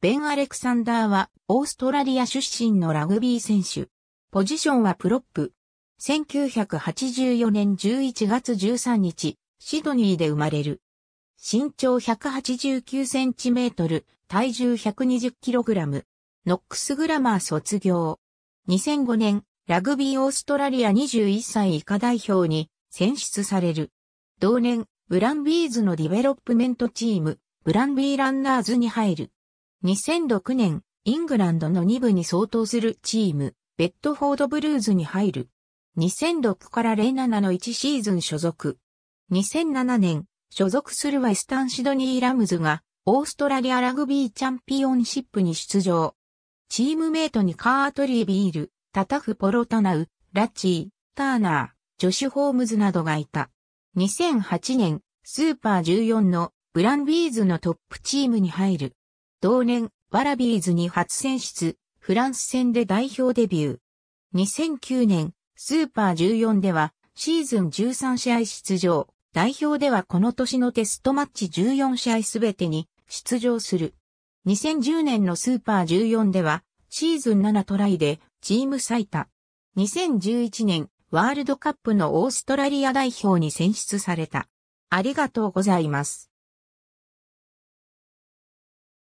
ベン・アレクサンダーはオーストラリア出身のラグビー選手。ポジションはプロップ。1984年11月13日、シドニーで生まれる。身長189センチメートル、体重120キログラム。ノックスグラマー卒業。2005年、ラグビーオーストラリア21歳以下代表に選出される。同年、ブランビーズのディベロップメントチーム、ブランビーランナーズに入る。2006年、イングランドの2部に相当するチーム、ベッドフォードブルーズに入る。2006から07の1シーズン所属。2007年、所属するウェスタンシドニーラムズが、オーストラリアラグビーチャンピオンシップに出場。チームメイトにカートリービール、タタフポロタナウ、ラッチー、ターナー、ジョシュ・ホームズなどがいた。2008年、スーパー14のブランビーズのトップチームに入る。同年、ワラビーズに初選出、フランス戦で代表デビュー。2009年、スーパー14では、シーズン13試合出場。代表ではこの年のテストマッチ14試合すべてに出場する。2010年のスーパー14では、シーズン7トライでチーム最多。2011年、ワールドカップのオーストラリア代表に選出された。ありがとうございます。